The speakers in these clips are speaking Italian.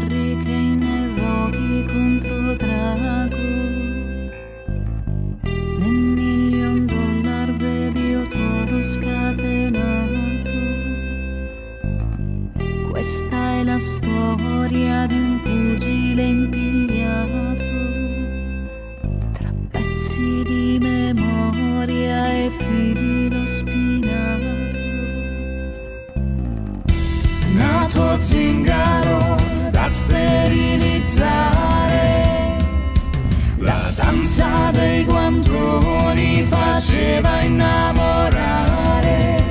barriche inerroghi contro drago nel million dollar baby o toro scatenato questa è la storia di un pugile impigliato tra pezzi di memoria e fine. Sterilizzare. La danza dei guantoni faceva innamorare.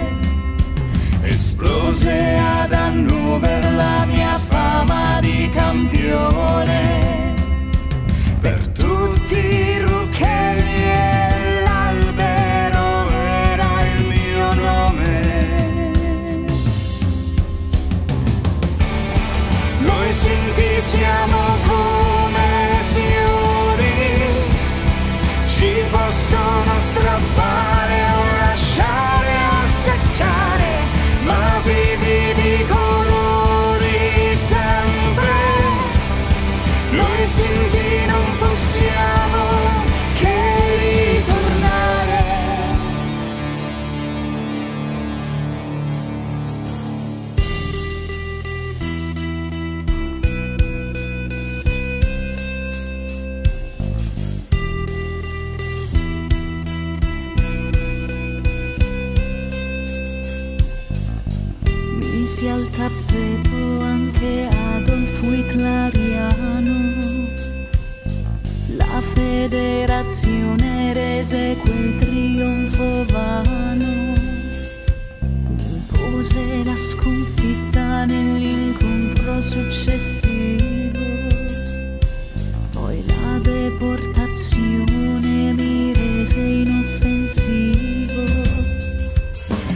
Esplose ad Hannover la mia fama di campione. Federazione rese quel trionfo vano. Impose la sconfitta nell'incontro successivo. Poi la deportazione mi rese inoffensivo.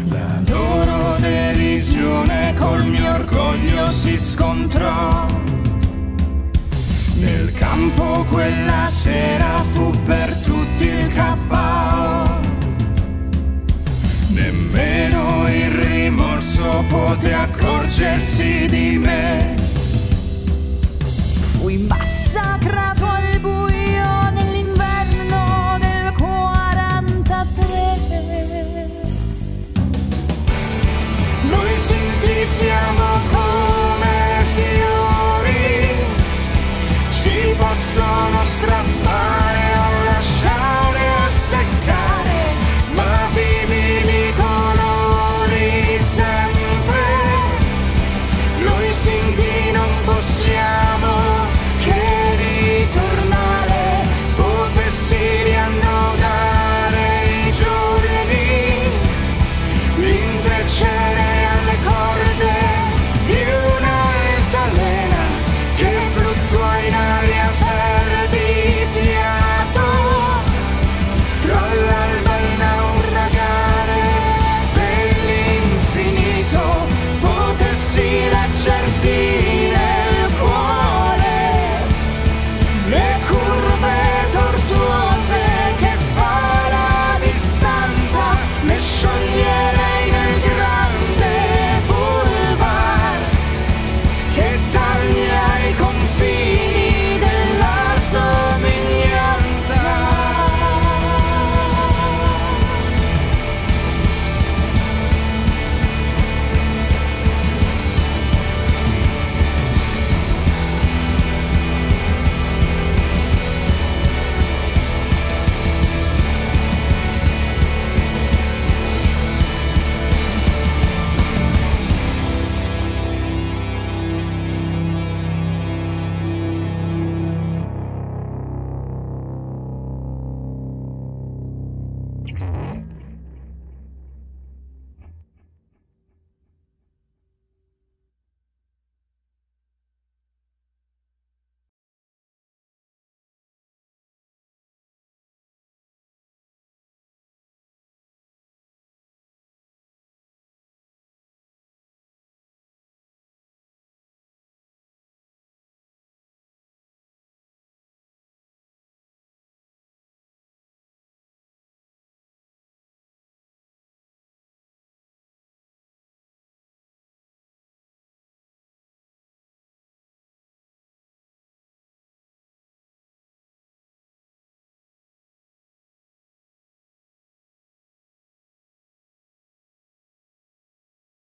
La loro derisione col mio orgoglio si scontrò. Nel campo quella sera poté accorgersi di me. Fui massacrato